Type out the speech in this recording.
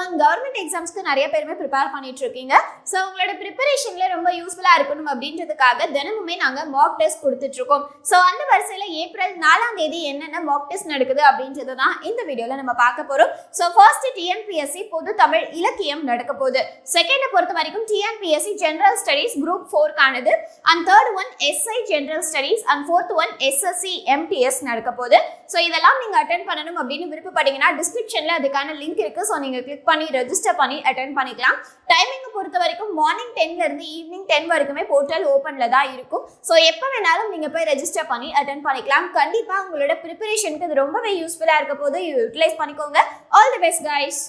One government எக்ஸாம்ஸ்க்கு நிறைய பேருமே prepare பண்ணிட்டு இருக்கீங்க ஸோ உங்களோட ப்ரிப்பரேஷன்ல ரொம்ப யூஸ்ஃபுல்லாக இருக்கணும் அப்படின்றதுக்காக தினமுமே நாங்கள் மாக் டெஸ்ட் கொடுத்துட்டு இருக்கோம் ஸோ அந்த வரிசையில் ஏப்ரல் நாலாம் தேதி என்னென்ன மாக் டெஸ்ட் நடக்குது அப்படின்றது தான் இந்த வீடியோவில் நம்ம பார்க்க போகிறோம் ஸோ ஃபர்ஸ்ட் டிஎன்பிஎஸ்சி பொது தமிழ் இலக்கியம் நடக்க போகுது. செகண்டை பொறுத்த வரைக்கும் TNPSC general studies group ஃபோர்க்கானது and third one SI general studies and fourth one SSC MTS நடக்க போகுது. ஸோ இதெல்லாம் நீங்கள் அட்டன் பண்ணணும் அப்படின்னு விருப்பப்பட்டீங்கன்னா டிஸ்கிரிப்ஷனில் அதுக்கான லிங்க் இருக்குது ஸோ நீங்கள் கிளிக் பண்ணி ரெஜிஸ்டர் பண்ணி அட்டன் பண்ணிக்கலாம். டைமிங்கை பொறுத்த வரைக்கும் மார்னிங் டென்லேருந்து ஈவினிங் டென் வரைக்குமே போர்ட்டல் ஓப்பனில் தான் இருக்கும். ஸோ எப்போ வேணாலும் நீங்கள் போய் ரெஜிஸ்டர் பண்ணி அட்டன் பண்ணிக்கலாம். கண்டிப்பாக உங்களோட ப்ரிப்பரேஷனுக்கு இது ரொம்பவே யூஸ்ஃபுல்லாக இருக்க போது யூட்டிலைஸ் பண்ணிக்கோங்க. All the best guys